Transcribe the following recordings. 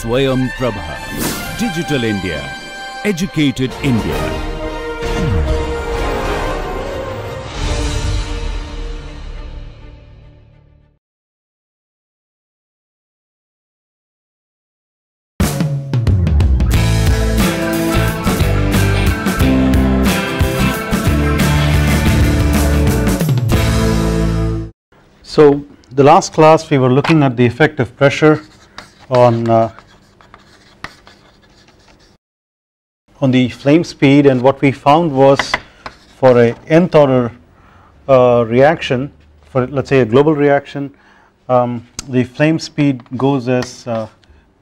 Swayam Prabha. Digital India. Educated India. So the last class we were looking at the effect of pressure on uh, on the flame speed and what we found was for a nth order uh, reaction for let us say a global reaction um, the flame speed goes as uh,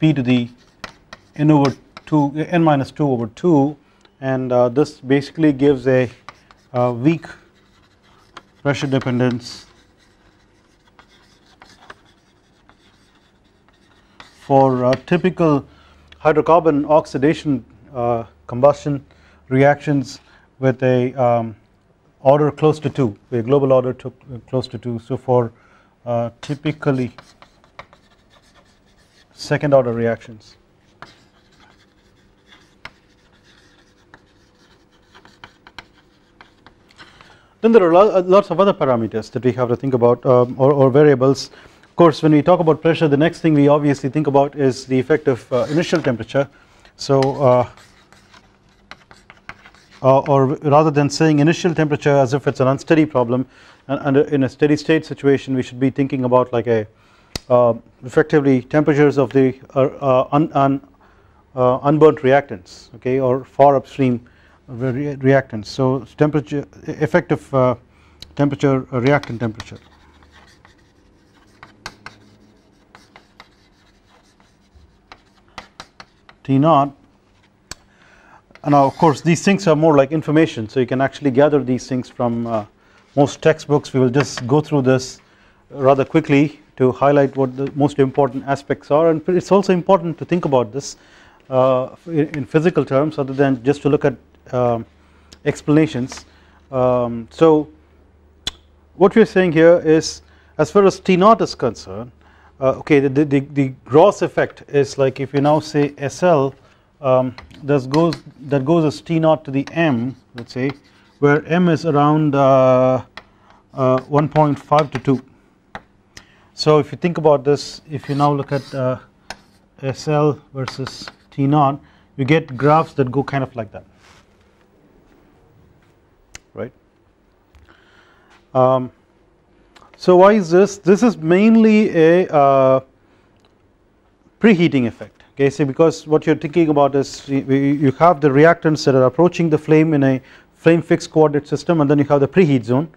p to the n over 2 n minus 2 over 2 and uh, this basically gives a, a weak pressure dependence for uh, typical hydrocarbon oxidation uh, combustion reactions with a um, order close to 2 a global order to uh, close to 2 so for uh, typically second order reactions. Then there are lo lots of other parameters that we have to think about um, or, or variables. Of course when we talk about pressure the next thing we obviously think about is the effect of uh, initial temperature. So uh, uh, or rather than saying initial temperature as if it is an unsteady problem and, and, in a steady state situation we should be thinking about like a uh, effectively temperatures of the uh, uh, un, un, unburnt reactants okay or far upstream re reactants. So temperature effective temperature reactant temperature. T naught now of course these things are more like information. So you can actually gather these things from uh, most textbooks. We will just go through this rather quickly to highlight what the most important aspects are. And it is also important to think about this uh, in, physical terms other than just to look at uh, explanations. Um, so what we are saying here is as far as T naught is concerned uh, okay the, the, the gross effect is like if you now say SL um, this goes that goes as T naught to the M let us say where M is around uh, uh, 1.5 to 2 so if you think about this if you now look at uh, SL versus T naught you get graphs that go kind of like that. Right? Um, so why is this? This is mainly a uh, preheating effect okay so because what you are thinking about is you have the reactants that are approaching the flame in a flame fixed coordinate system and then you have the preheat zone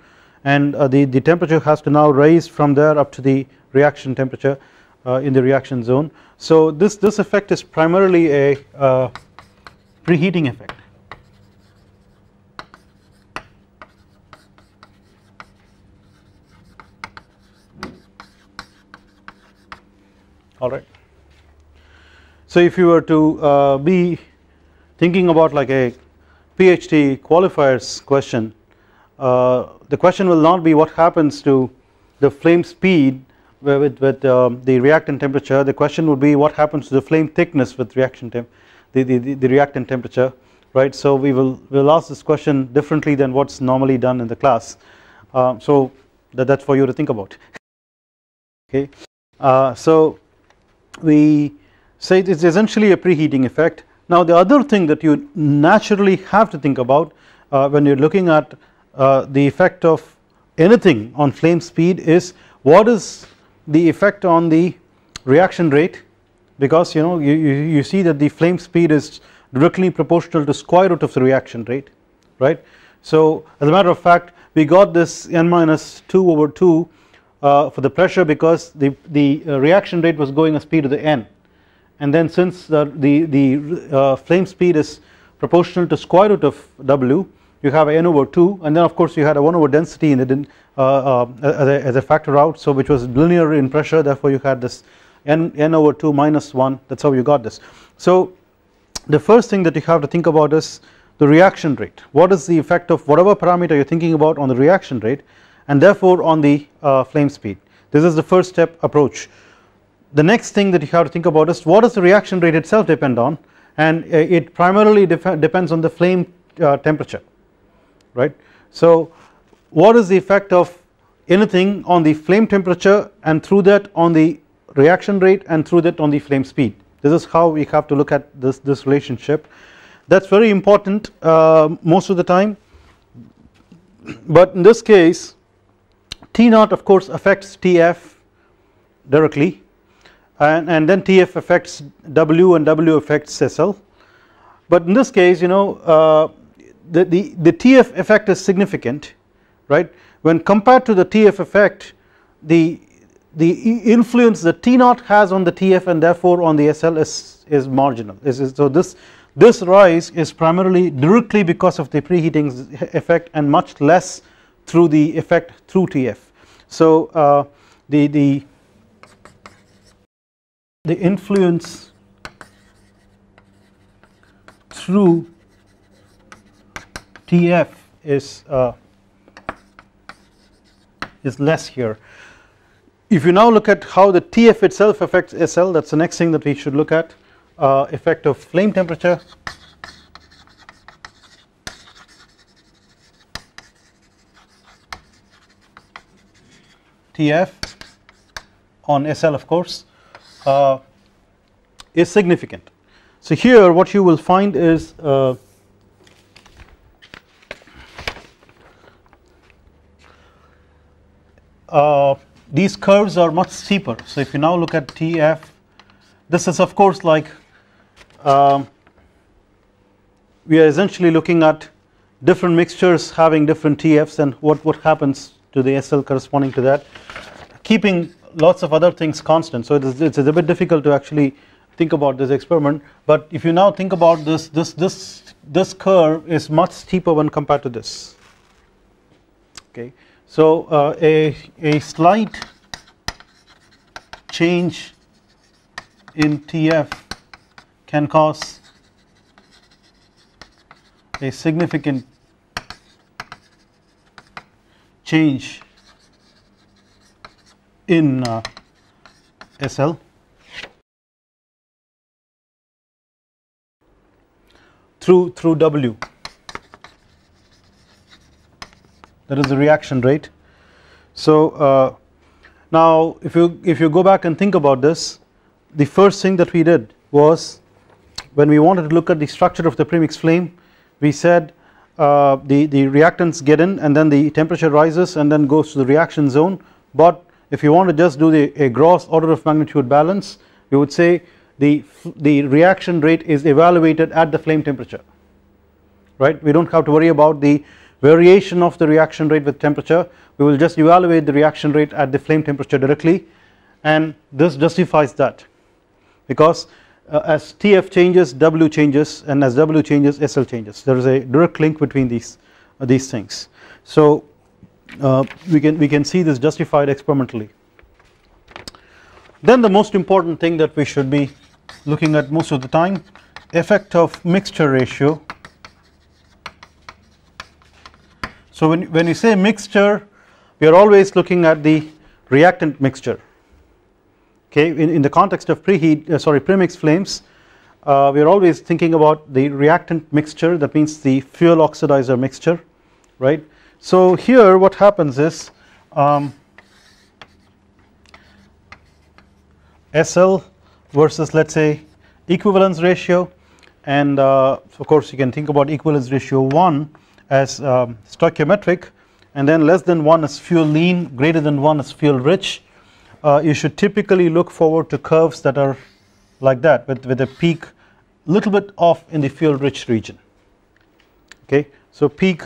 and uh, the, the temperature has to now rise from there up to the reaction temperature uh, in the reaction zone. So this, this effect is primarily a uh, preheating effect alright. So if you were to uh, be thinking about like a PhD qualifiers question uh, the question will not be what happens to the flame speed with, with um, the reactant temperature. The question would be what happens to the flame thickness with reaction temp the, the, the, the reactant temperature right? So we will will ask this question differently than what's normally done in the class. Uh, so that, that's for you to think about. Okay? Uh, so we say it's essentially a preheating effect. Now the other thing that you naturally have to think about uh, when you're looking at uh, the effect of anything on flame speed is what is the effect on the reaction rate? Because you know you, you, you see that the flame speed is directly proportional to square root of the reaction rate right. So as a matter of fact we got this n minus 2 over 2 uh, for the pressure because the, the uh, reaction rate was going a speed to the n and then since the, the, the uh, flame speed is proportional to square root of W you have n over 2 and then of course you had a 1 over density in the uh, uh, as, a, as, a, factor out so which was linear in pressure. Therefore you had this n, n over 2 minus 1 that is how you got this. So the first thing that you have to think about is the reaction rate. What is the effect of whatever parameter you are thinking about on the reaction rate and therefore on the uh, flame speed? This is the first step approach the next thing that you have to think about is what does the reaction rate itself depend on? And uh, it primarily depends on the flame uh, temperature right. So what is the effect of anything on the flame temperature and through that on the reaction rate and through that on the flame speed? This is how we have to look at this this relationship. That is very important uh, most of the time. But in this case T naught of course affects TF directly and, and then TF affects W and W affects SL but in this case you know uh, the, the, the TF effect is significant right? When compared to the TF effect the the influence that T naught has on the TF and therefore on the SL is, is marginal. Is, is, so this this rise is primarily directly because of the preheating effect and much less through the effect through TF so uh, the the the influence through TF is uh, is less here. If you now look at how the TF itself affects SL that is the next thing that we should look at uh, effect of flame temperature TF on SL of course uh, is significant. So here what you will find is uh, uh, these curves are much steeper. So if you now look at TF this is of course like um, we are essentially looking at different mixtures having different TFs and what, what happens to the SL corresponding to that keeping lots of other things constant. So it is it's a bit difficult to actually think about this experiment. But if you now think about this this this this curve is much steeper when compared to this. Okay. So uh, a a slight change in TF can cause a significant change in uh, SL through through W. That is the reaction rate. So uh, now if you if you go back and think about this the first thing that we did was when we wanted to look at the structure of the premix flame we said uh, the the reactants get in and then the temperature rises and then goes to the reaction zone. But if you want to just do the a gross order of magnitude balance we would say the the reaction rate is evaluated at the flame temperature right? We don't have to worry about the variation of the reaction rate with temperature. We will just evaluate the reaction rate at the flame temperature directly and this justifies that. Because uh, as TF changes W changes and as W changes SL changes. There is a direct link between these uh, these things. So uh, we can we can see this justified experimentally. Then the most important thing that we should be looking at most of the time effect of mixture ratio. So when when you say mixture we are always looking at the reactant mixture. Okay in, in the context of preheat uh, sorry premix flames uh, we are always thinking about the reactant mixture that means the fuel oxidizer mixture right so here what happens is um, SL versus let us say equivalence ratio. And uh, of course you can think about equivalence ratio 1 as um, stoichiometric. And then less than 1 is fuel lean greater than 1 is fuel rich. Uh, you should typically look forward to curves that are like that with, with a peak little bit off in the fuel rich region. Okay? So peak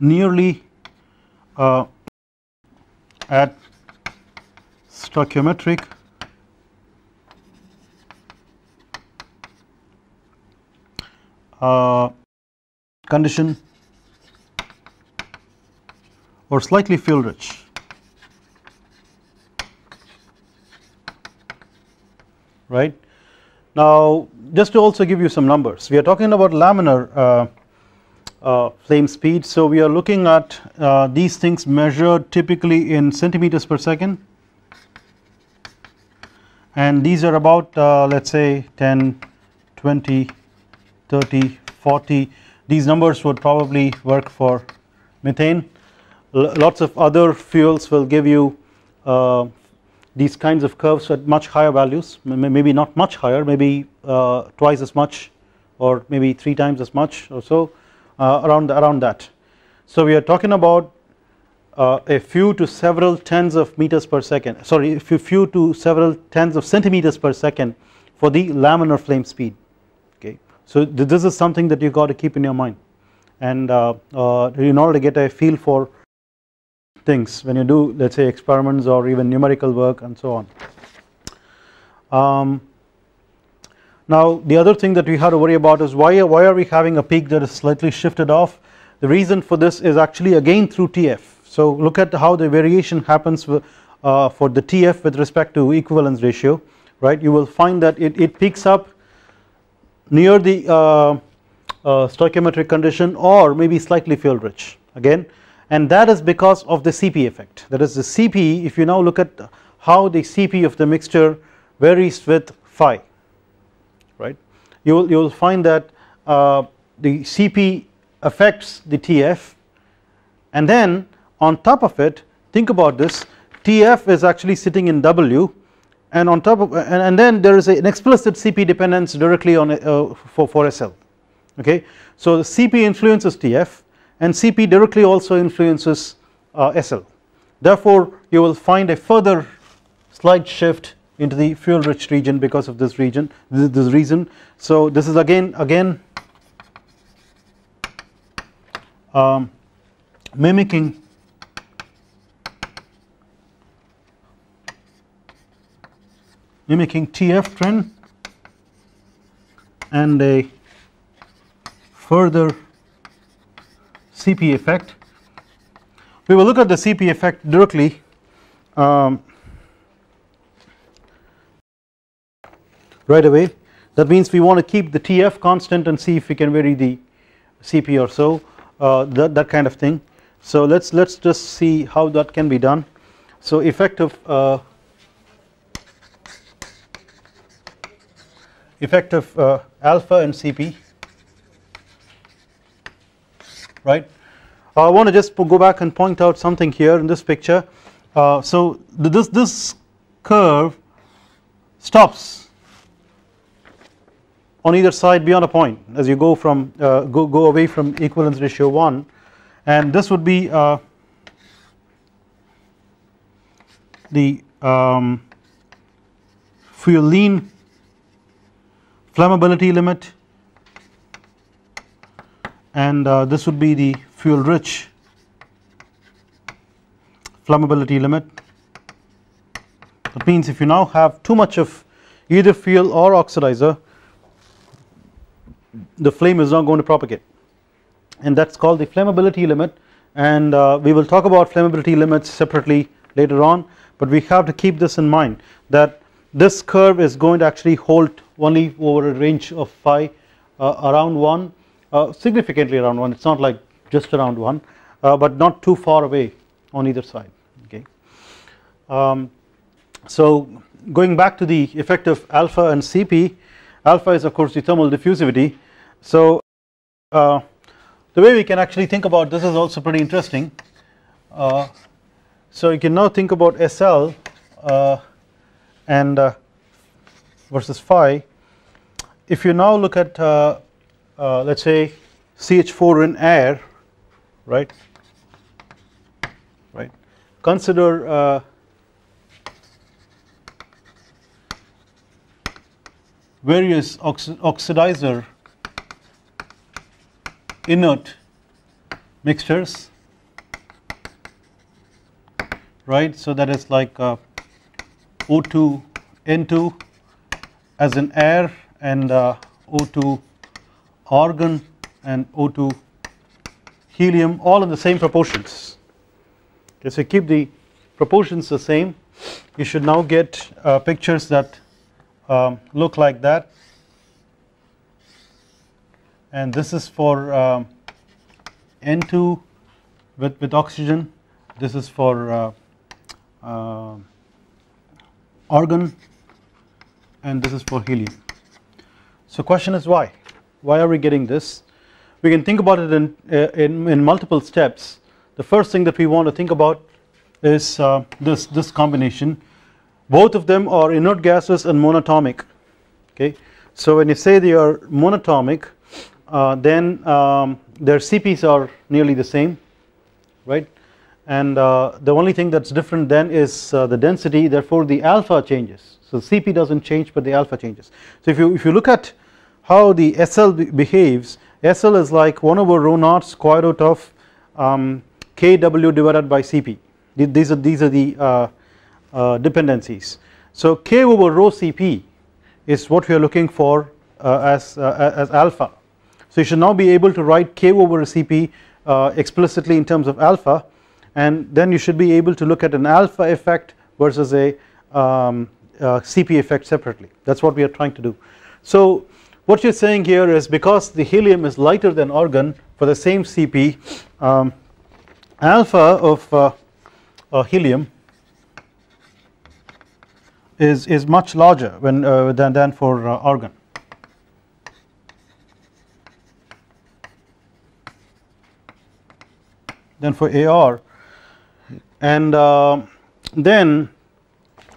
nearly uh, at stoichiometric uh, condition or slightly fuel rich. right. Now just to also give you some numbers we are talking about laminar uh, uh, flame speed. So we are looking at uh, these things measured typically in centimeters per second and these are about uh, let us say 10, 20, 30, 40 these numbers would probably work for methane. L lots of other fuels will give you uh, these kinds of curves at much higher values maybe not much higher maybe uh, twice as much or maybe 3 times as much or so uh, around around that. So we are talking about uh, a few to several tens of meters per second sorry a few, to several tens of centimeters per second for the laminar flame speed okay. So this is something that you got to keep in your mind and uh, uh, in order to get a feel for things when you do let us say experiments or even numerical work and so on. Um, now the other thing that we have to worry about is why, why are we having a peak that is slightly shifted off? The reason for this is actually again through TF so look at how the variation happens uh, for the TF with respect to equivalence ratio right? You will find that it, it peaks up near the uh, uh, stoichiometric condition or maybe slightly fuel rich again. And that is because of the CP effect. That is the CP if you now look at how the CP of the mixture varies with phi right? You will you will find that uh, the CP affects the TF and then on top of it think about this. TF is actually sitting in W and on top of and, and then there is a, an explicit CP dependence directly on uh, for, for SL okay. So the CP influences TF and CP directly also influences uh, SL therefore you will find a further slight shift into the fuel rich region because of this region this, is this reason so this is again again um, mimicking mimicking TF trend and a further CP effect. We will look at the CP effect directly um, right away that means we want to keep the TF constant and see if we can vary the CP or so uh, that, that kind of thing. So let's let's just see how that can be done. So effective uh, effect of uh, alpha and Cp right. Uh, I want to just go back and point out something here in this picture. Uh, so this this curve stops on either side beyond a point as you go from uh, go go away from equivalence ratio 1 and this would be uh, the um, fuel lean flammability limit. And uh, this would be the fuel rich flammability limit. That means if you now have too much of either fuel or oxidizer the flame is not going to propagate. And that is called the flammability limit. And uh, we will talk about flammability limits separately later on. But we have to keep this in mind that this curve is going to actually hold only over a range of phi uh, around 1 uh, significantly around 1 it is not like just around 1 uh, but not too far away on either side okay. Um, so going back to the effect of alpha and Cp alpha is of course the thermal diffusivity so uh, the way we can actually think about this is also pretty interesting. Uh, so you can now think about SL uh, and versus phi. If you now look at uh, uh, let us say CH4 in air right? Right. Consider uh, various oxidizer inert mixtures right? So that is like uh, O2 N2 as in air and uh, O2 argon and O2 helium all in the same proportions. Okay so keep the proportions the same. You should now get uh, pictures that um, look like that and this is for um, N2 with, with oxygen this is for uh, uh, argon and this is for helium. So question is why? Why are we getting this? We can think about it in, uh, in, in, multiple steps. The first thing that we want to think about is uh, this, this combination. Both of them are inert gases and monatomic okay. So when you say they are monatomic uh, then um, their CPs are nearly the same right and uh, the only thing that is different then is uh, the density therefore the alpha changes so CP does not change but the alpha changes. So if you if you look at how the SL behaves SL is like 1 over rho naught square root of um, KW divided by CP these are these are the uh, uh, dependencies. So K over rho CP is what we are looking for uh, as, uh, as alpha. So you should now be able to write K over CP uh, explicitly in terms of alpha and then you should be able to look at an alpha effect versus a um, uh, CP effect separately that is what we are trying to do. So what you are saying here is because the helium is lighter than argon for the same CP um, alpha of uh, uh, helium is, is much larger when uh, than, than for argon. Than for AR and uh, then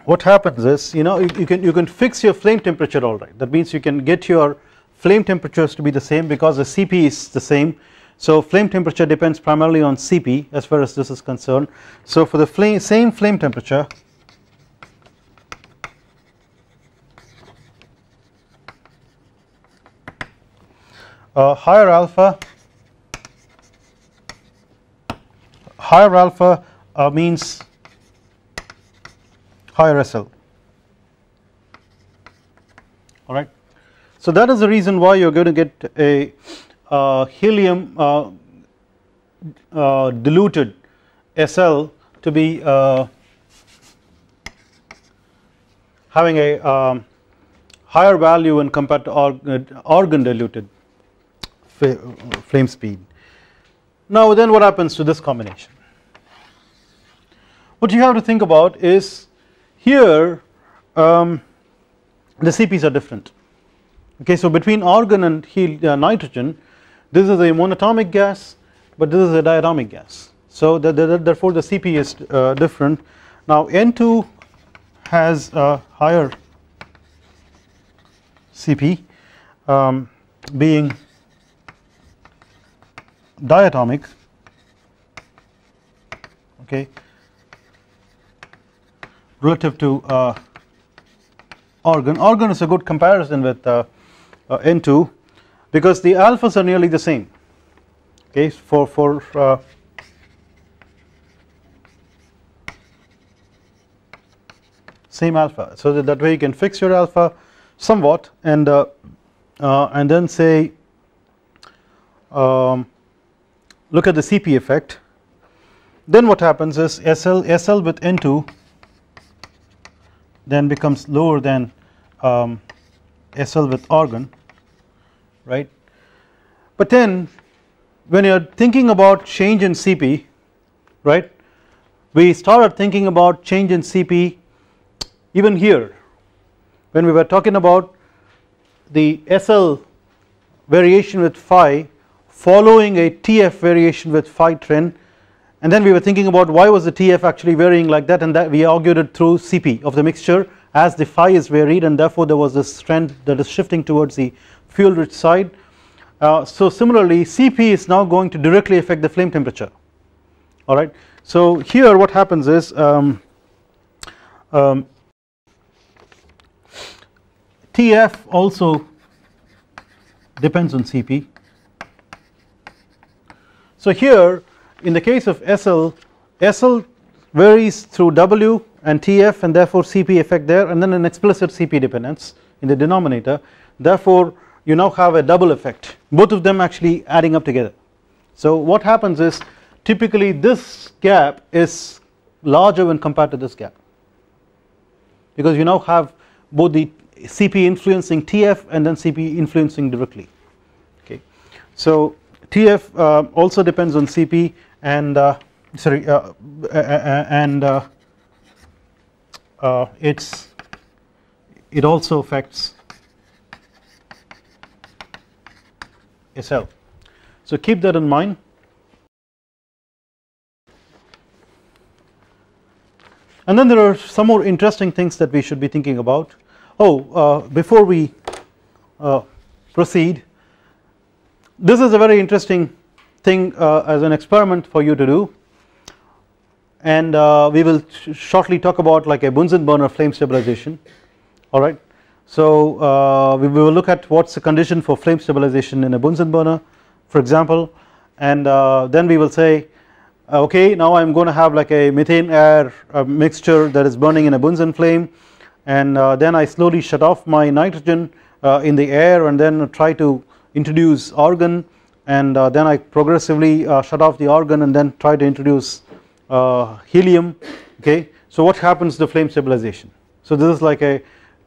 what happens is you know you, you, can you can fix your flame temperature all right. That means you can get your flame temperatures to be the same because the CP is the same. So flame temperature depends primarily on CP as far as this is concerned. So for the flame same flame temperature uh, higher alpha higher alpha uh, means higher SL alright. So that is the reason why you are going to get a uh, helium uh, uh diluted SL to be uh, having a um, higher value when compared to argon diluted flame speed. Now then what happens to this combination? What you have to think about is here um, the CPs are different. Okay so between argon and uh, nitrogen this is a monatomic gas but this is a diatomic gas. So the, the, therefore the CP is uh, different. Now N2 has a higher CP um, being diatomic. Okay relative to uh, organ. argon is a good comparison with uh, uh, N2 because the alphas are nearly the same. Okay for for uh, same alpha. So that, that way you can fix your alpha somewhat and uh, uh, and then say um, look at the CP effect. Then what happens is SL SL with N2 then becomes lower than um, SL with argon right? But then when you are thinking about change in CP right we started thinking about change in CP even here. When we were talking about the SL variation with phi following a TF variation with phi trend and then we were thinking about why was the TF actually varying like that and that we argued it through Cp of the mixture as the phi is varied and therefore there was this trend that is shifting towards the fuel rich side. Uh, so similarly Cp is now going to directly affect the flame temperature alright. So here what happens is um, um, TF also depends on Cp so here in the case of SL, SL varies through W and TF and therefore CP effect there and then an explicit CP dependence in the denominator therefore you now have a double effect both of them actually adding up together. So what happens is typically this gap is larger when compared to this gap because you now have both the CP influencing TF and then CP influencing directly okay. So TF uh, also depends on CP and uh, sorry uh, and uh, it's it also affects SL. So keep that in mind. And then there are some more interesting things that we should be thinking about. Oh, uh, before we uh, proceed, this is a very interesting thing uh, as an experiment for you to do. And uh, we will sh shortly talk about like a Bunsen burner flame stabilization. Alright. So uh, we will look at what is the condition for flame stabilization in a Bunsen burner for example. And uh, then we will say okay now I am going to have like a methane air mixture that is burning in a Bunsen flame. And uh, then I slowly shut off my nitrogen uh, in the air and then try to introduce argon and uh, then I progressively shut off the argon and then try to introduce helium okay. So what happens to flame stabilization? So this is like a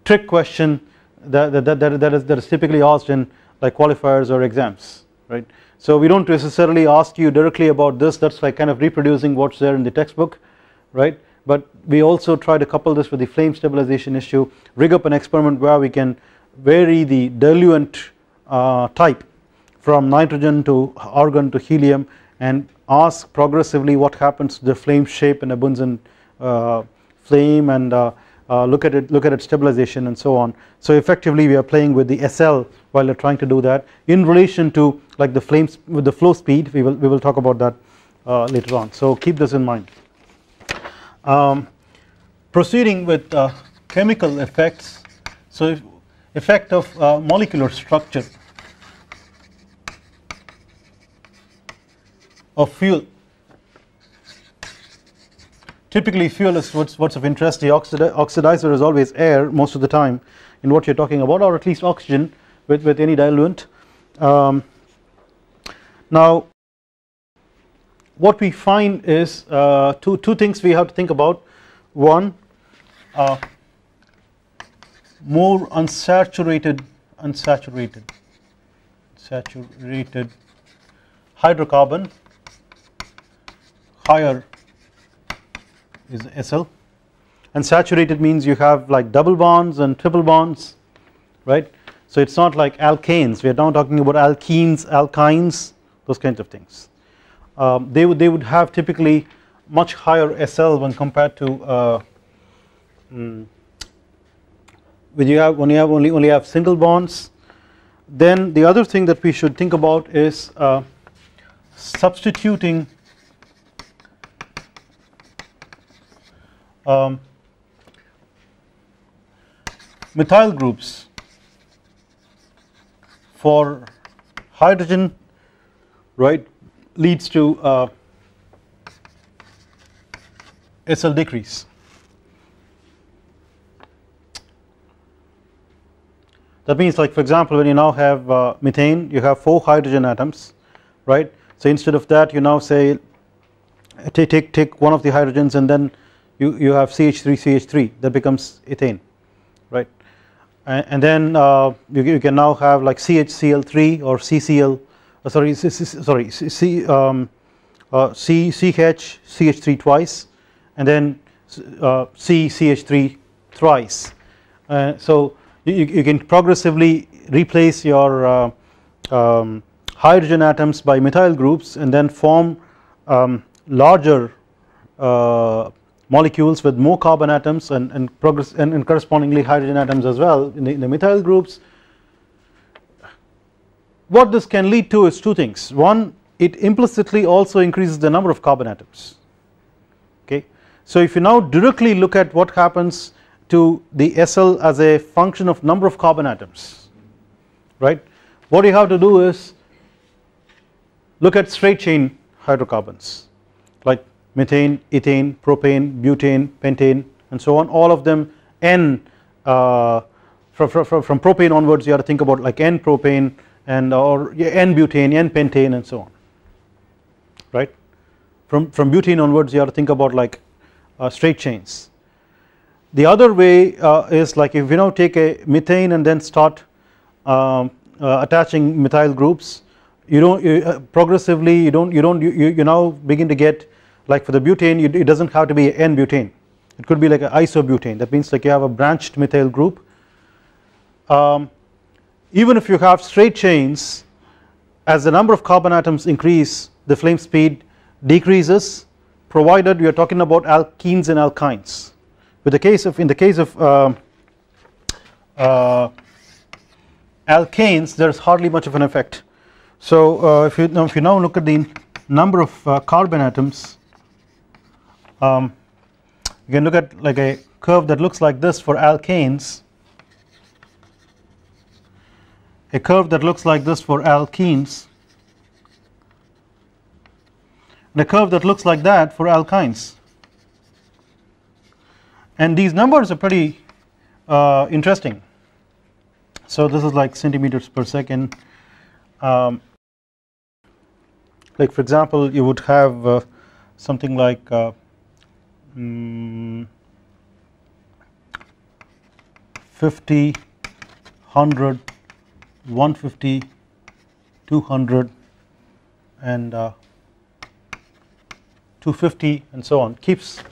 trick question that, that, that, that, is, that is typically asked in like qualifiers or exams right. So we do not necessarily ask you directly about this that is like kind of reproducing what is there in the textbook right but we also try to couple this with the flame stabilization issue rig up an experiment where we can vary the diluent uh, type from nitrogen to argon to helium and ask progressively what happens to the flame shape in a Bunsen uh, flame and uh, uh, look at it look at its stabilization and so on. So effectively we are playing with the SL while we are trying to do that in relation to like the flames with the flow speed we will we will talk about that uh, later on. So keep this in mind. Um, proceeding with uh, chemical effects so effect of uh, molecular structure of fuel. Typically fuel is what's, what's of interest. The oxidizer is always air most of the time in what you're talking about or at least oxygen with, with any diluent. Um, now what we find is uh, two, two things we have to think about. One uh, more unsaturated unsaturated saturated hydrocarbon higher is SL and saturated means you have like double bonds and triple bonds right? So it's not like alkanes. We are now talking about alkenes alkynes those kinds of things. Um, they would they would have typically much higher SL when compared to uh, mm, when you have when you have only only have single bonds. Then the other thing that we should think about is uh, substituting um, methyl groups for hydrogen right leads to uh, SL decrease. That means like for example when you now have uh, methane you have 4 hydrogen atoms right? So instead of that you now say take, take, take one of the hydrogens and then you, you have CH3 CH3 that becomes ethane right? And, then uh, you, you, can now have like CHCl3 or CCl uh, sorry C, C, sorry C, um, uh, C CH CH3 twice and then uh, C CH3 thrice. Uh, so you, you can progressively replace your uh, um, hydrogen atoms by methyl groups and then form um, larger uh, molecules with more carbon atoms and, and progress and, and, correspondingly hydrogen atoms as well in the, in the methyl groups. What this can lead to is two things one it implicitly also increases the number of carbon atoms okay. So if you now directly look at what happens to the SL as a function of number of carbon atoms right what you have to do is look at straight chain hydrocarbons like methane, ethane, propane, butane, pentane and so on. All of them N uh, from, from, from propane onwards you have to think about like N propane and or N butane, N pentane and so on. Right? From, from butane onwards you have to think about like uh, straight chains. The other way uh, is like if you now take a methane and then start um, uh, attaching methyl groups you don't you, uh, progressively you don't you don't you, you now begin to get like for the butane it does not have to be n butane it could be like an isobutane. That means like you have a branched methyl group. Um, even if you have straight chains as the number of carbon atoms increase the flame speed decreases provided we are talking about alkenes and alkynes. With the case of in the case of uh, uh, alkanes there is hardly much of an effect. So uh, if you now if you now look at the number of uh, carbon atoms um, you can look at like a curve that looks like this for alkanes a curve that looks like this for alkenes. And a curve that looks like that for alkynes. And these numbers are pretty uh, interesting. So this is like centimeters per second. Um, like for example you would have uh, something like uh, mm, 50 100 150 200 and uh, 250 and so on. Keeps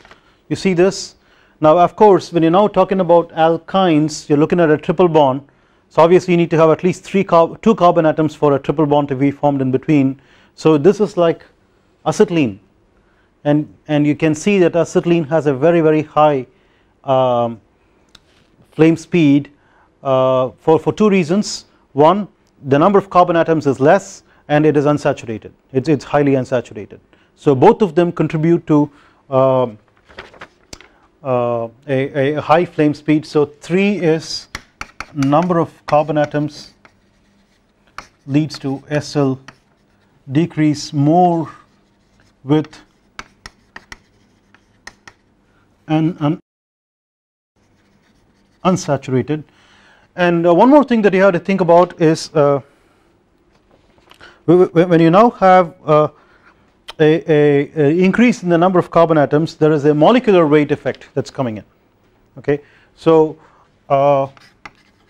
you see this? Now of course when you're now talking about alkynes you're looking at a triple bond. So obviously you need to have at least three car two carbon atoms for a triple bond to be formed in between. So this is like acetylene and and you can see that acetylene has a very very high um, flame speed uh, for for two reasons. One the number of carbon atoms is less and it is unsaturated. It's it's highly unsaturated. So both of them contribute to uh, uh, a, a high flame speed. So 3 is number of carbon atoms leads to SL decrease more with an, an unsaturated. And uh, one more thing that you have to think about is uh, when you now have uh, a, a, a, increase in the number of carbon atoms there is a molecular weight effect that is coming in. Okay. So uh,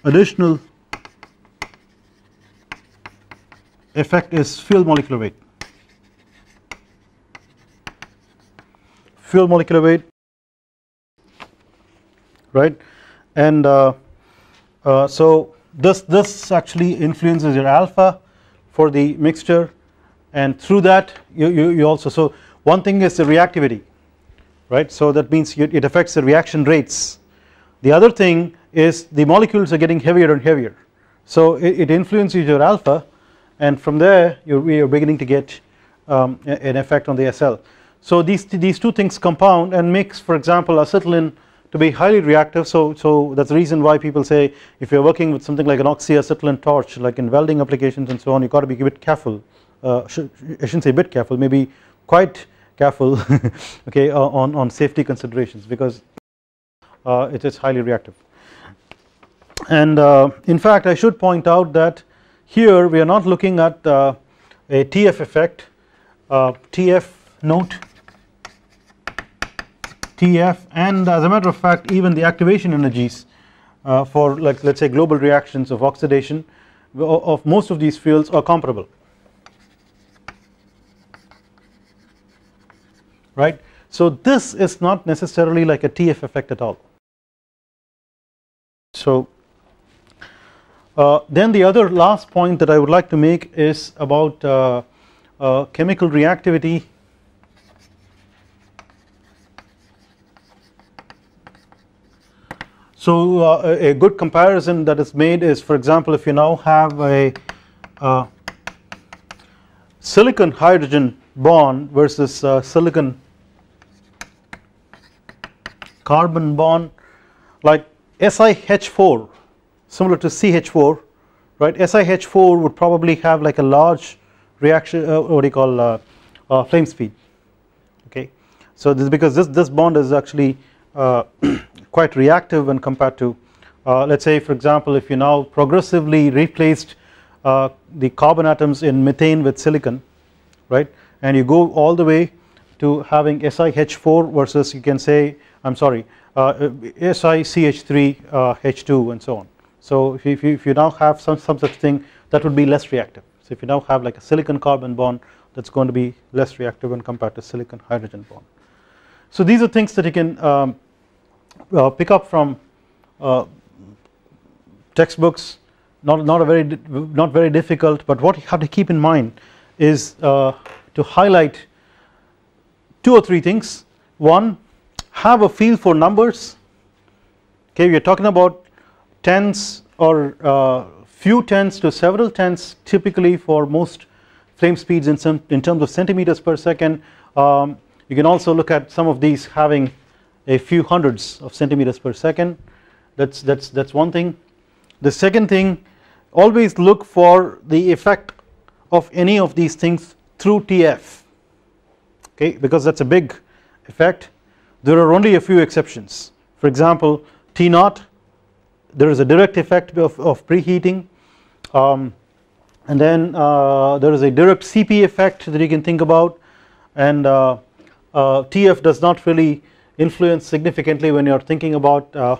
additional effect is fuel molecular weight. Fuel molecular weight right? And uh, uh, so this this actually influences your alpha for the mixture. And through that you, you, you also so one thing is the reactivity right? So that means it affects the reaction rates. The other thing is the molecules are getting heavier and heavier. So it, it influences your alpha. And from there you're, you're beginning to get um, an effect on the SL so these these two things compound and makes for example acetylene to be highly reactive. So so that's the reason why people say if you're working with something like an oxyacetylene torch like in welding applications and so on you got to be a bit careful. Uh, I shouldn't say a bit careful maybe quite careful okay uh, on on safety considerations because uh, it is highly reactive. And uh, in fact I should point out that here we are not looking at uh, a TF effect uh, TF note TF and as a matter of fact even the activation energies uh, for like let us say global reactions of oxidation of most of these fields are comparable right. So this is not necessarily like a TF effect at all. So uh, then the other last point that I would like to make is about uh, uh, chemical reactivity So uh, a good comparison that is made is for example if you now have a uh, silicon hydrogen bond versus uh, silicon carbon bond like SiH4 similar to CH4 right? SiH4 would probably have like a large reaction uh, what do you call uh, uh, flame speed okay? So this is because this this bond is actually quite reactive when compared to uh, let us say for example if you now progressively replaced uh, the carbon atoms in methane with silicon right and you go all the way to having SiH4 versus you can say I am sorry uh, SiCH3 H2 and so on. So if you, if you, if you now have some, some such thing that would be less reactive so if you now have like a silicon carbon bond that is going to be less reactive when compared to silicon hydrogen bond. So these are things that you can um, uh, pick up from uh, textbooks not, not a very not very difficult but what you have to keep in mind is uh, to highlight two or three things. One have a feel for numbers. Okay we are talking about tens or uh, few tens to several tens typically for most flame speeds in some in terms of centimeters per second. Um, you can also look at some of these having a few hundreds of centimeters per second. That's that's that's one thing. The second thing always look for the effect of any of these things through TF okay? Because that is a big effect. There are only a few exceptions. For example T naught there is a direct effect of, of preheating um, and then uh, there is a direct CP effect that you can think about and uh, uh, TF does not really influence significantly when you are thinking about uh,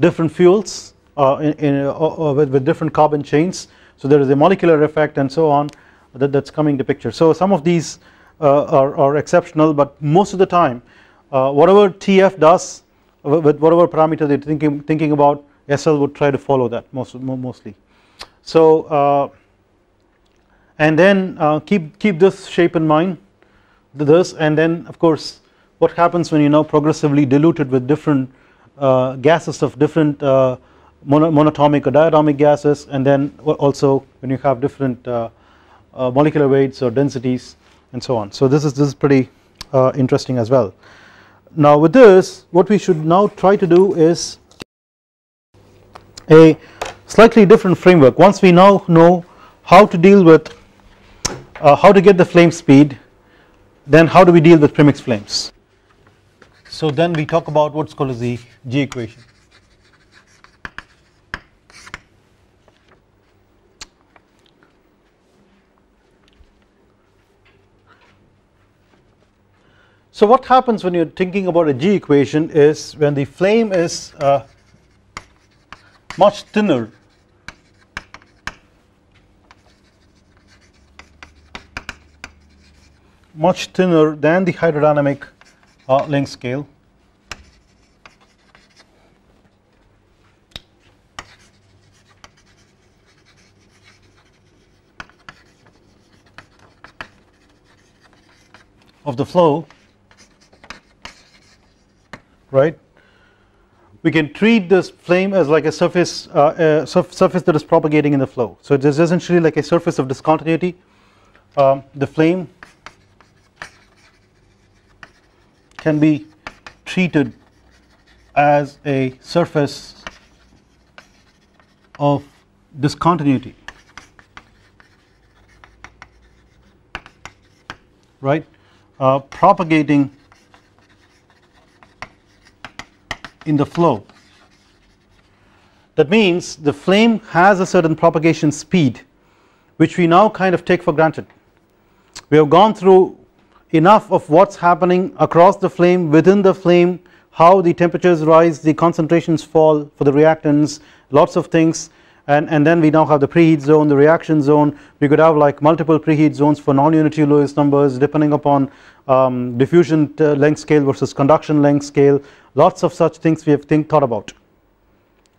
different fuels uh, in, in uh, with, with, different carbon chains. So there is a molecular effect and so on that that's coming to picture. So some of these are, are exceptional but most of the time whatever TF does with whatever parameter they're thinking thinking about SL would try to follow that most mostly. So uh, and then uh, keep keep this shape in mind this and then of course what happens when you now progressively dilute it with different uh, gases of different uh, monatomic or diatomic gases and then also when you have different uh, uh, molecular weights or densities and so on. So this is this is pretty interesting as well. Now with this what we should now try to do is a slightly different framework. Once we now know how to deal with uh, how to get the flame speed then how do we deal with premix flames so then we talk about what's called as the G equation So what happens when you are thinking about a G equation is when the flame is uh, much thinner. Much thinner than the hydrodynamic uh, length scale. Of the flow right we can treat this flame as like a surface uh, surface that is propagating in the flow. So it is essentially like a surface of discontinuity. Um, the flame can be treated as a surface of discontinuity. Right? Uh, propagating in the flow. That means the flame has a certain propagation speed which we now kind of take for granted. We have gone through enough of what's happening across the flame within the flame how the temperatures rise the concentrations fall for the reactants lots of things. And, and then we now have the preheat zone the reaction zone. We could have like multiple preheat zones for non-unity Lewis numbers depending upon um, diffusion uh, length scale versus conduction length scale. Lots of such things we have think thought about.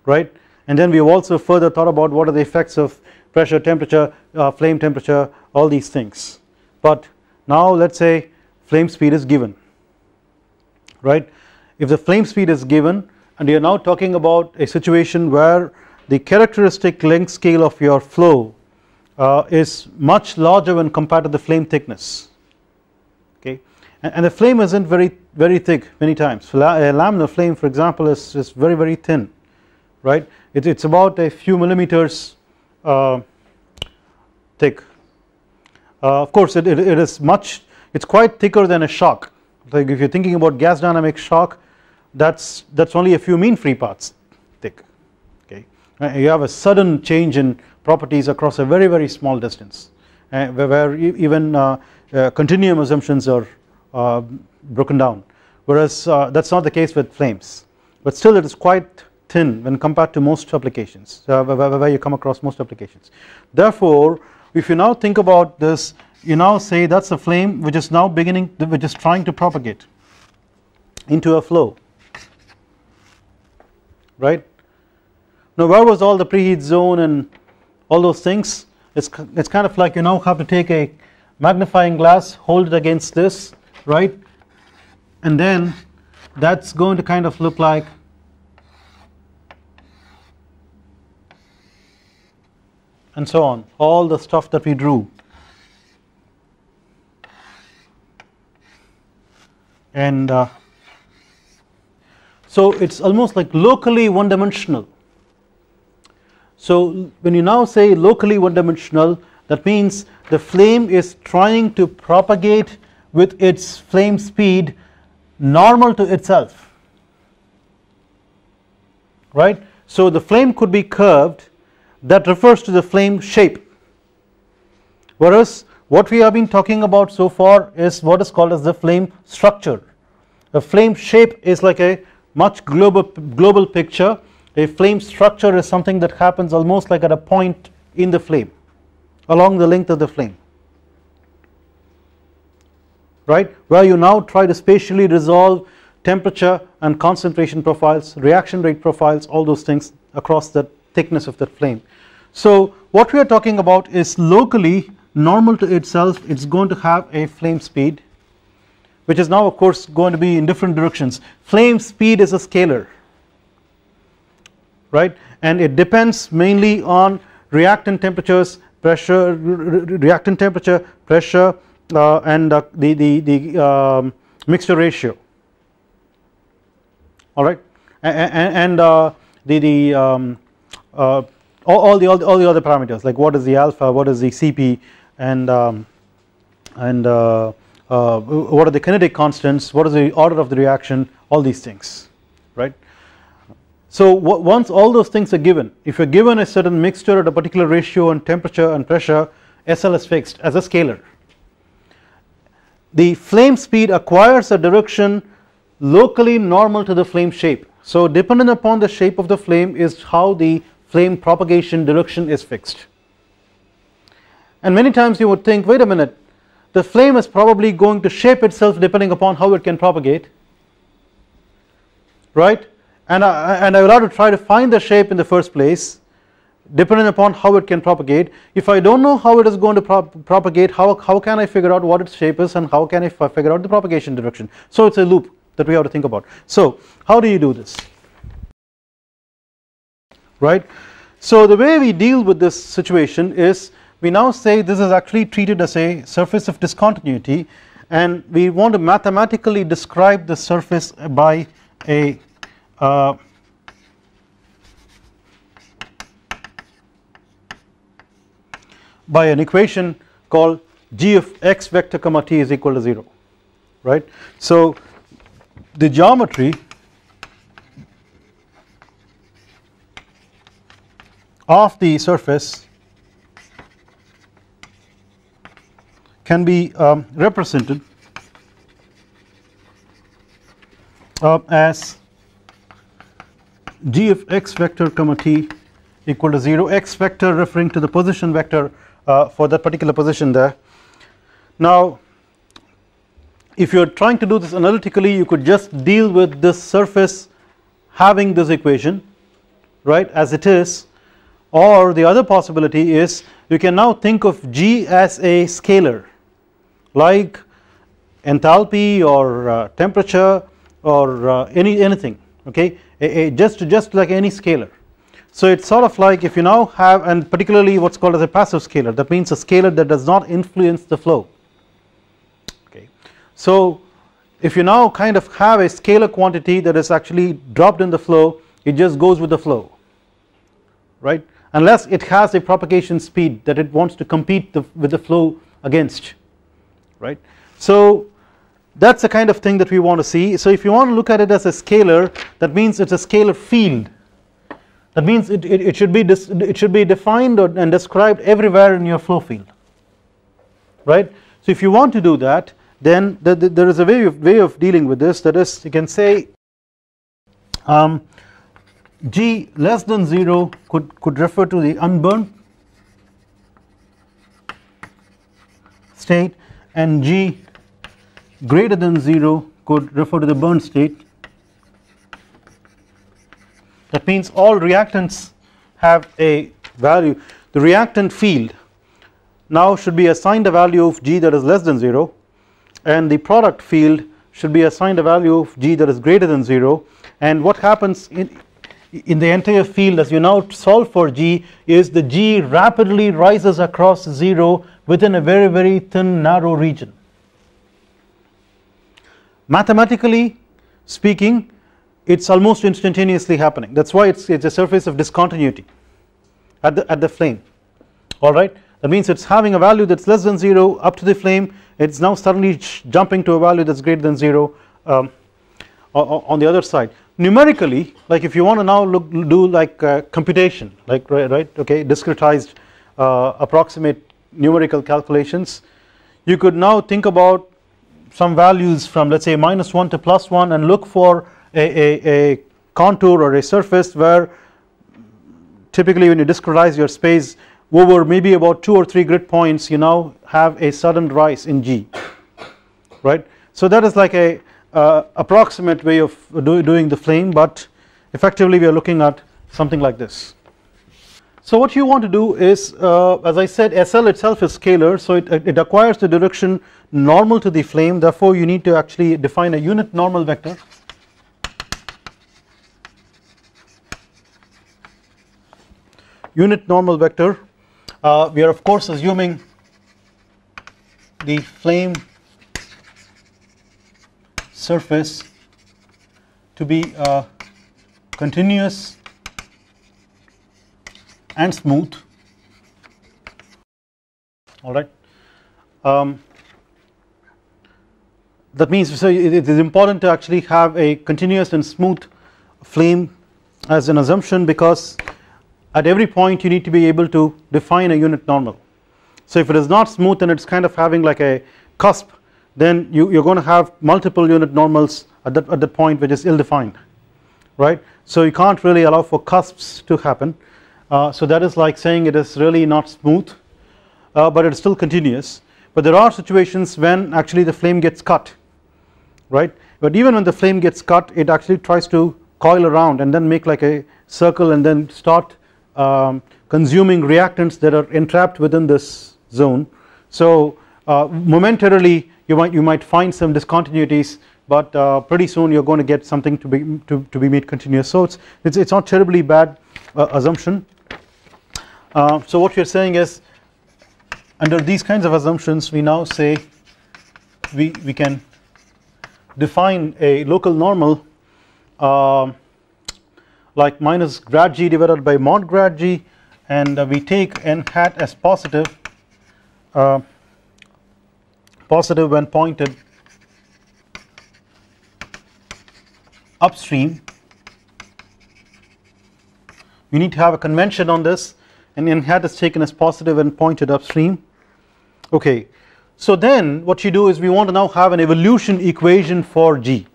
Right? And then we have also further thought about what are the effects of pressure temperature uh, flame temperature all these things. But now let us say flame speed is given right? If the flame speed is given and you are now talking about a situation where the characteristic length scale of your flow uh, is much larger when compared to the flame thickness okay? And, and the flame isn't very very thick many times. A laminar flame for example is, is very very thin right? It, it's about a few millimeters uh, thick uh, of course it, it, it is much it's quite thicker than a shock like if you're thinking about gas dynamic shock that's that's only a few mean free paths thick okay? You have a sudden change in properties across a very very small distance uh, where, where, even uh, uh, continuum assumptions are uh, broken down. Whereas uh, that is not the case with flames. But still it is quite thin when compared to most applications uh, where, where you come across most applications. Therefore if you now think about this you now say that is a flame which is now beginning which is trying to propagate into a flow. Right. Now where was all the preheat zone and all those things? It's, it's kind of like you now have to take a magnifying glass hold it against this right? And then that's going to kind of look like and so on. All the stuff that we drew. And uh, so it's almost like locally one dimensional so when you now say locally one dimensional that means the flame is trying to propagate with its flame speed normal to itself. Right? So the flame could be curved that refers to the flame shape. Whereas what we have been talking about so far is what is called as the flame structure. The flame shape is like a much global global picture. A flame structure is something that happens almost like at a point in the flame along the length of the flame. Right? Where you now try to spatially resolve temperature and concentration profiles reaction rate profiles all those things across the thickness of that flame. So what we are talking about is locally normal to itself it is going to have a flame speed which is now of course going to be in different directions. Flame speed is a scalar right? And it depends mainly on reactant temperatures pressure reactant temperature pressure uh, and uh, the the the um, mixture ratio. All right? And, and uh, the the um, uh, all, all, the all, the all the other parameters like what is the alpha what is the cp and um, and uh, uh, what are the kinetic constants what is the order of the reaction all these things right? So once all those things are given if you're given a certain mixture at a particular ratio and temperature and pressure SL is fixed as a scalar. The flame speed acquires a direction locally normal to the flame shape. So dependent upon the shape of the flame is how the flame propagation direction is fixed. And many times you would think wait a minute the flame is probably going to shape itself depending upon how it can propagate. Right? And I, and I will have to try to find the shape in the first place depending upon how it can propagate. If I do not know how it is going to prop propagate how, how can I figure out what its shape is and how can I figure out the propagation direction so it is a loop that we have to think about. So how do you do this right so the way we deal with this situation is we now say this is actually treated as a surface of discontinuity and we want to mathematically describe the surface by a uh, by an equation called g of x vector comma t is equal to 0 right. So the geometry of the surface can be um, represented uh, as g of x vector comma t equal to 0 x vector referring to the position vector uh, for that particular position there. Now if you are trying to do this analytically you could just deal with this surface having this equation right as it is or the other possibility is you can now think of G as a scalar like enthalpy or uh, temperature or uh, any anything okay? A, a just just like any scalar. So it's sort of like if you now have and particularly what's called as a passive scalar that means a scalar that does not influence the flow okay. So if you now kind of have a scalar quantity that is actually dropped in the flow it just goes with the flow right unless it has a propagation speed that it wants to compete the, with the flow against right. So that is the kind of thing that we want to see so if you want to look at it as a scalar that means it is a scalar field that means it, it, it should be it should be defined and described everywhere in your flow field right. So if you want to do that then the, the, there is a way of, way of dealing with this that is you can say um, g less than 0 could, could refer to the unburned state and G greater than 0 could refer to the burned state. That means all reactants have a value. The reactant field now should be assigned a value of G that is less than 0 and the product field should be assigned a value of G that is greater than 0 and what happens in, in the entire field as you now solve for G is the G rapidly rises across 0 within a very very thin narrow region. Mathematically speaking it is almost instantaneously happening. That is why it is a surface of discontinuity at the at the flame. Alright that means it is having a value that is less than 0 up to the flame. It is now suddenly jumping to a value that is greater than 0 um, on the other side numerically like if you want to now look do like uh, computation like right, right okay discretized uh, approximate numerical calculations you could now think about some values from let us say minus 1 to plus 1 and look for a, a, a contour or a surface where typically when you discretize your space over maybe about 2 or 3 grid points you now have a sudden rise in G right. So that is like a uh, approximate way of do, doing the flame but effectively we are looking at something like this. So what you want to do is uh, as I said SL itself is scalar so it, it acquires the direction normal to the flame. Therefore you need to actually define a unit normal vector. Unit normal vector. Uh, we are of course assuming the flame surface to be uh, continuous and smooth. Alright um, that means so it is important to actually have a continuous and smooth flame as an assumption because at every point you need to be able to define a unit normal. So if it is not smooth and it is kind of having like a cusp then you, you are going to have multiple unit normals at that, at point which is ill defined right? So you can't really allow for cusps to happen. Uh, so that is like saying it is really not smooth uh, but it is still continuous. But there are situations when actually the flame gets cut right? But even when the flame gets cut it actually tries to coil around and then make like a circle and then start um, consuming reactants that are entrapped within this zone. So uh, momentarily you might you might find some discontinuities but uh, pretty soon you're going to get something to be to, to be made continuous. So it's it's, not terribly bad uh, assumption. Uh, so what we're saying is under these kinds of assumptions we now say we we can define a local normal uh, like minus grad g divided by mod grad g and we take n hat as positive uh, positive when pointed upstream. You need to have a convention on this. And n hat is taken as positive and pointed upstream. Okay. So then what you do is we want to now have an evolution equation for G.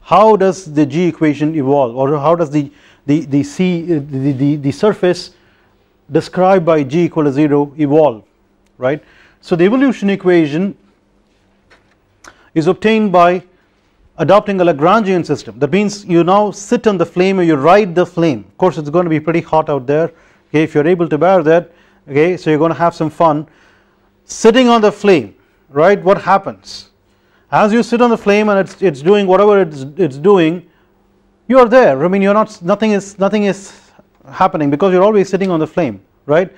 How does the G equation evolve? Or how does the the the C the, the, the surface described by G equal to 0 evolve? Right so the evolution equation is obtained by adopting a Lagrangian system. That means you now sit on the flame or you ride the flame. Of course it is going to be pretty hot out there. Okay if you are able to bear that okay so you are going to have some fun sitting on the flame right? What happens? As you sit on the flame and it's it's doing whatever it's it's doing you are there. I mean you're not nothing is nothing is happening because you're always sitting on the flame right?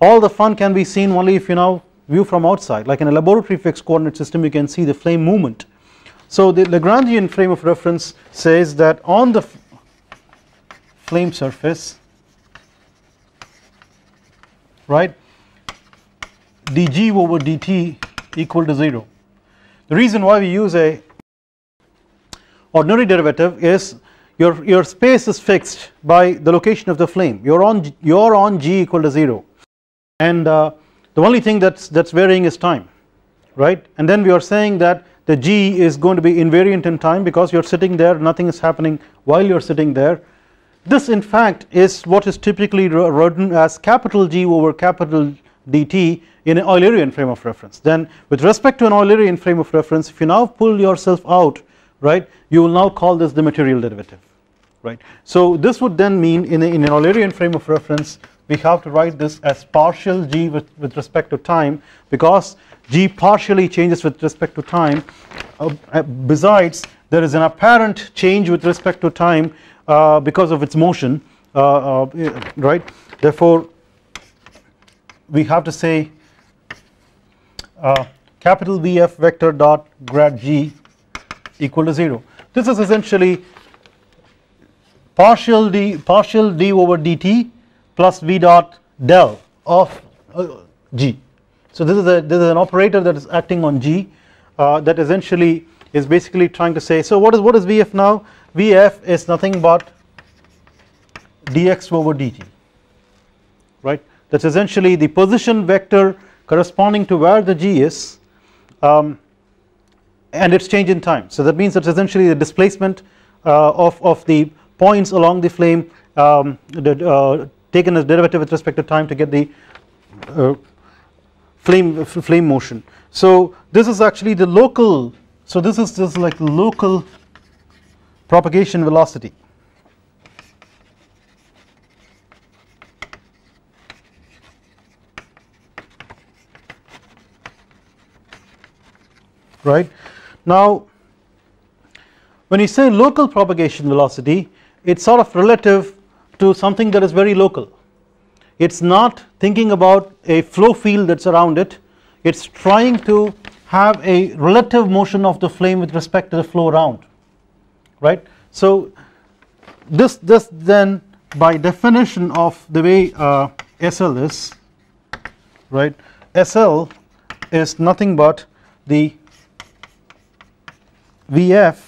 All the fun can be seen only if you now view from outside. Like in a laboratory fixed coordinate system you can see the flame movement. So the Lagrangian frame of reference says that on the flame surface right dg over dt equal to 0 the reason why we use a ordinary derivative is your your space is fixed by the location of the flame. You're on you're on g equal to 0 and uh, the only thing that's that's varying is time right? And then we are saying that the g is going to be invariant in time because you're sitting there nothing is happening while you're sitting there. This in fact is what is typically written as capital G over capital dt in an Eulerian frame of reference. Then with respect to an Eulerian frame of reference if you now pull yourself out right you will now call this the material derivative right. So this would then mean in, a, in an Eulerian frame of reference we have to write this as partial g with, with respect to time because g partially changes with respect to time. Uh, uh besides there is an apparent change with respect to time uh, because of its motion uh, uh, right? Therefore we have to say uh, capital VF vector dot grad g equal to 0 this is essentially partial d partial d over dt plus v dot del of uh, g. So this is a this is an operator that is acting on g uh, that essentially is basically trying to say so what is what is vf now? Vf is nothing but dx over dt right? That is essentially the position vector corresponding to where the g is um, and its change in time. So that means it's essentially the displacement uh, of, of the points along the flame um, the, uh, taken as derivative with respect to time to get the uh, flame flame motion. So this is actually the local so this is just like local propagation velocity right. Now when you say local propagation velocity it is sort of relative to something that is very local. It is not thinking about a flow field that is around it. It is trying to have a relative motion of the flame with respect to the flow around right. So this this then by definition of the way uh, SL is right? SL is nothing but the VF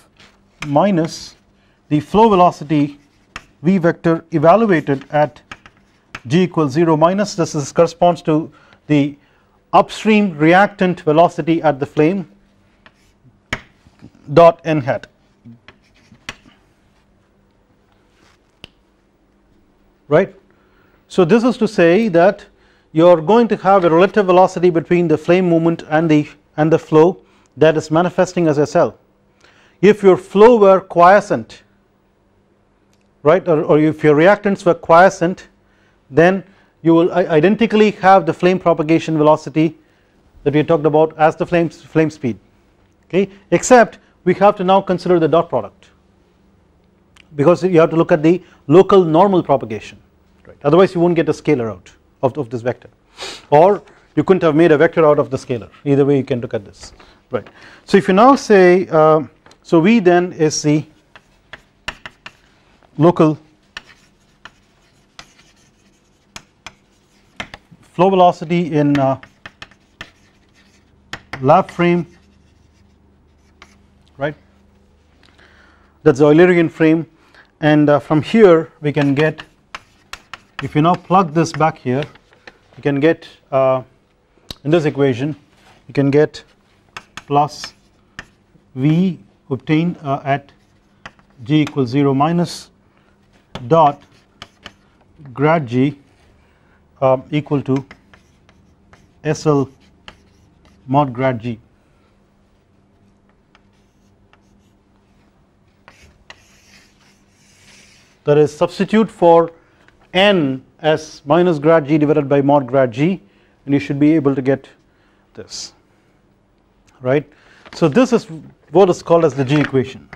minus the flow velocity v vector evaluated at g equals 0 minus this is corresponds to the upstream reactant velocity at the flame dot n hat right. So this is to say that you are going to have a relative velocity between the flame movement and the and the flow that is manifesting as a cell. if your flow were quiescent right? Or, or if your reactants were quiescent then you will identically have the flame propagation velocity that we talked about as the flame, flame speed okay? Except we have to now consider the dot product because you have to look at the local normal propagation right? Otherwise you won't get a scalar out of, of this vector. Or you couldn't have made a vector out of the scalar. Either way you can look at this right? So if you now say uh, so V then is the local flow velocity in uh, lab frame right? That is the Eulerian frame. And uh, from here we can get if you now plug this back here you can get uh, in this equation you can get plus V obtained uh, at g equals 0 minus dot grad g uh, equal to SL mod grad g. That is substitute for n as minus grad g divided by mod grad g and you should be able to get this right. So this is what is called as the G equation.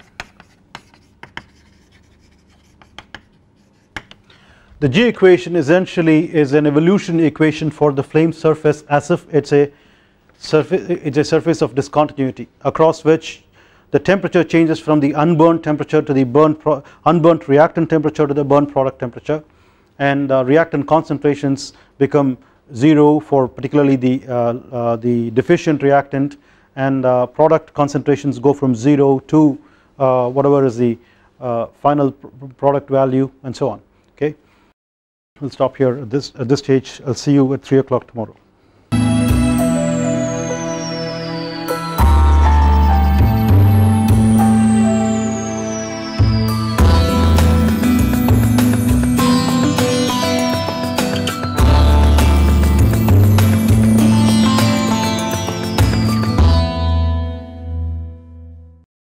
The G equation essentially is an evolution equation for the flame surface as if it's a surface it's a surface of discontinuity across which the temperature changes from the unburned temperature to the burnt unburnt reactant temperature to the burnt product temperature. And uh, reactant concentrations become 0 for particularly the uh, uh, the deficient reactant. And uh, product concentrations go from 0 to uh, whatever is the uh, final product value and so on. Okay. We will stop here at this at this stage I will see you at 3 o'clock tomorrow.